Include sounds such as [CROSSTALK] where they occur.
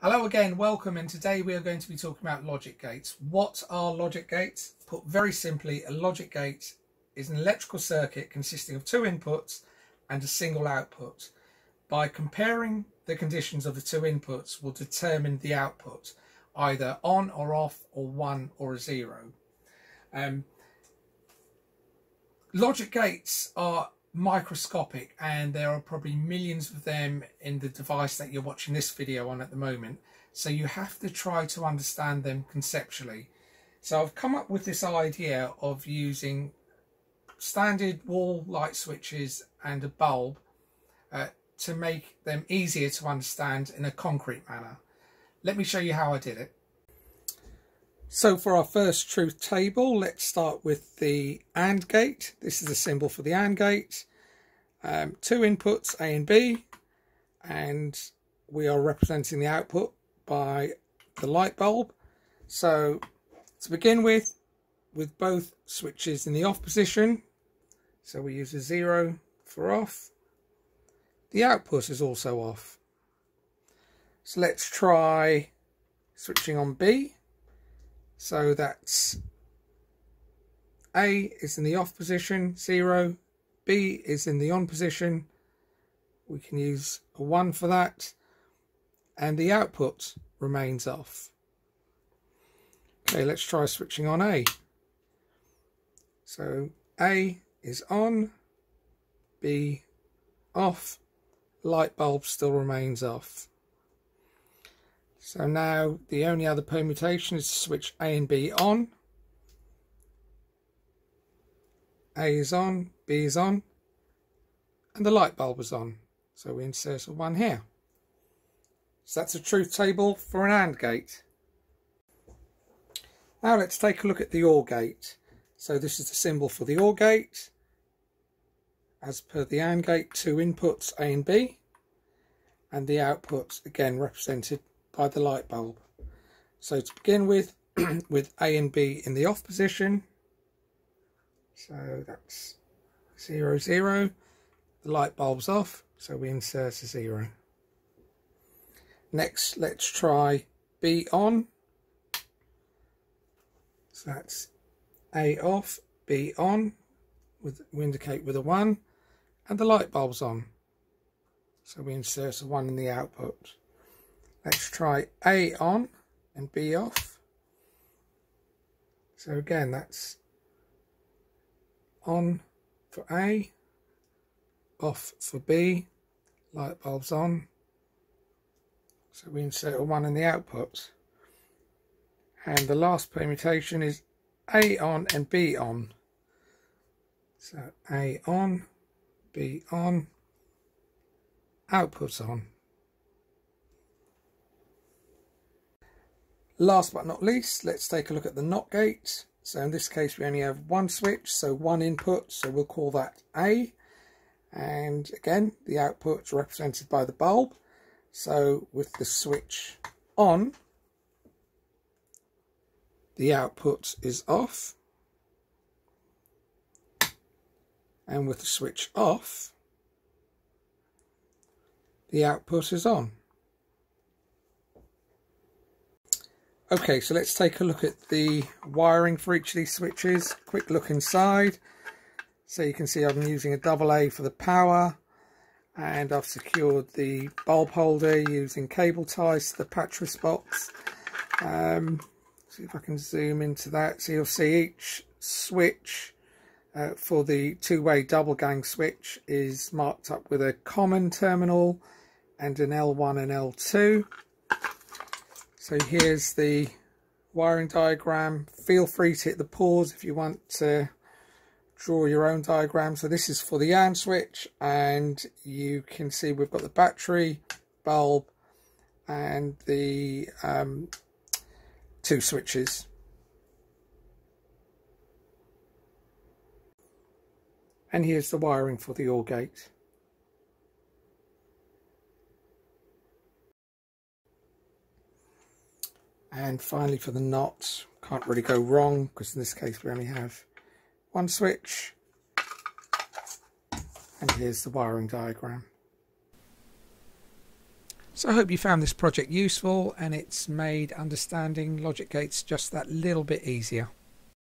Hello again, welcome, and today we are going to be talking about logic gates. What are logic gates? Put very simply, a logic gate is an electrical circuit consisting of two inputs and a single output. By comparing the conditions of the two inputs will determine the output, either on or off, or one or a zero. Um, logic gates are microscopic and there are probably millions of them in the device that you're watching this video on at the moment so you have to try to understand them conceptually so I've come up with this idea of using standard wall light switches and a bulb uh, to make them easier to understand in a concrete manner let me show you how I did it so for our first truth table, let's start with the AND gate. This is the symbol for the AND gate. Um, two inputs, A and B, and we are representing the output by the light bulb. So to begin with, with both switches in the off position, so we use a zero for off. The output is also off. So let's try switching on B. So that's A is in the off position, 0. B is in the on position. We can use a 1 for that. And the output remains off. Okay, let's try switching on A. So A is on, B off, light bulb still remains off. So now the only other permutation is to switch A and B on. A is on, B is on, and the light bulb is on. So we insert a 1 here. So that's a truth table for an AND gate. Now let's take a look at the OR gate. So this is the symbol for the OR gate. As per the AND gate, two inputs A and B, and the outputs again represented by the light bulb. So to begin with, [CLEARS THROAT] with A and B in the off position, so that's zero, zero. The light bulb's off, so we insert a zero. Next, let's try B on. So that's A off, B on, with we indicate with a one, and the light bulb's on. So we insert a one in the output. Let's try A on and B off. So again, that's on for A, off for B, light bulbs on. So we insert a 1 in the outputs. And the last permutation is A on and B on. So A on, B on, outputs on. Last but not least, let's take a look at the NOT gate. So in this case, we only have one switch, so one input, so we'll call that A. And again, the output is represented by the bulb. So with the switch on, the output is off. And with the switch off, the output is on. Okay, so let's take a look at the wiring for each of these switches. Quick look inside. So you can see I'm using a double A for the power and I've secured the bulb holder using cable ties to the pattress box. Um, see if I can zoom into that. So you'll see each switch uh, for the two-way double gang switch is marked up with a common terminal and an L1 and L2. So here's the wiring diagram. Feel free to hit the pause if you want to draw your own diagram. So this is for the AND switch and you can see we've got the battery, bulb and the um, two switches. And here's the wiring for the OR gate. And finally for the NOT, can't really go wrong because in this case we only have one switch. And here's the wiring diagram. So I hope you found this project useful and it's made understanding logic gates just that little bit easier.